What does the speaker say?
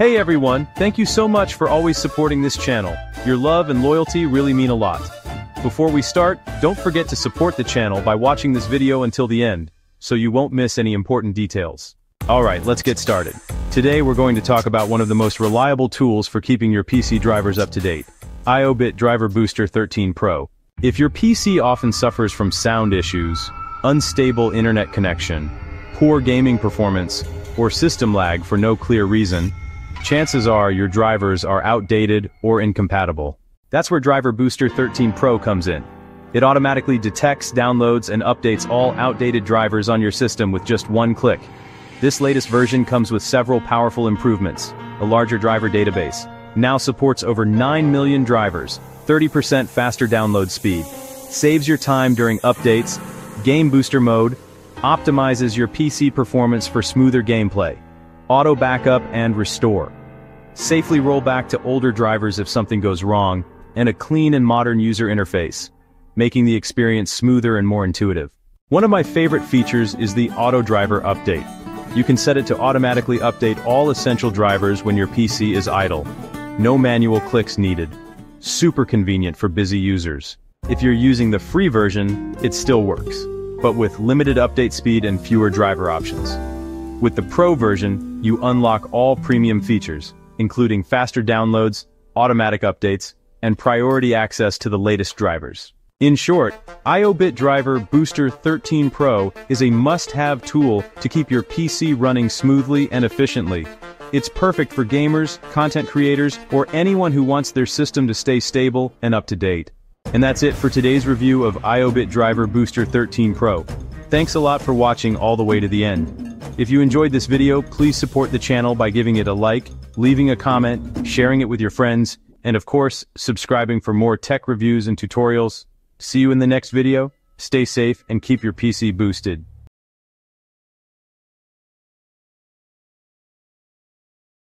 Hey everyone, thank you so much for always supporting this channel. Your love and loyalty really mean a lot. Before we start, don't forget to support the channel by watching this video until the end, so you won't miss any important details. Alright, let's get started. Today we're going to talk about one of the most reliable tools for keeping your PC drivers up to date. IOBIT Driver Booster 13 Pro. If your PC often suffers from sound issues, unstable internet connection, poor gaming performance, or system lag for no clear reason, chances are your drivers are outdated or incompatible. That's where Driver Booster 13 Pro comes in. It automatically detects, downloads, and updates all outdated drivers on your system with just one click. This latest version comes with several powerful improvements, a larger driver database, now supports over 9 million drivers, 30% faster download speed, saves your time during updates, game booster mode, optimizes your PC performance for smoother gameplay, auto backup and restore. Safely roll back to older drivers if something goes wrong, and a clean and modern user interface, making the experience smoother and more intuitive. One of my favorite features is the Auto Driver Update. You can set it to automatically update all essential drivers when your PC is idle. No manual clicks needed. Super convenient for busy users. If you're using the free version, it still works, but with limited update speed and fewer driver options. With the Pro version, you unlock all premium features, including faster downloads, automatic updates, and priority access to the latest drivers. In short, IOBIT Driver Booster 13 Pro is a must-have tool to keep your PC running smoothly and efficiently. It's perfect for gamers, content creators, or anyone who wants their system to stay stable and up to date. And that's it for today's review of IOBIT Driver Booster 13 Pro. Thanks a lot for watching all the way to the end. If you enjoyed this video, please support the channel by giving it a like, leaving a comment, sharing it with your friends, and of course, subscribing for more tech reviews and tutorials. See you in the next video, stay safe and keep your PC boosted.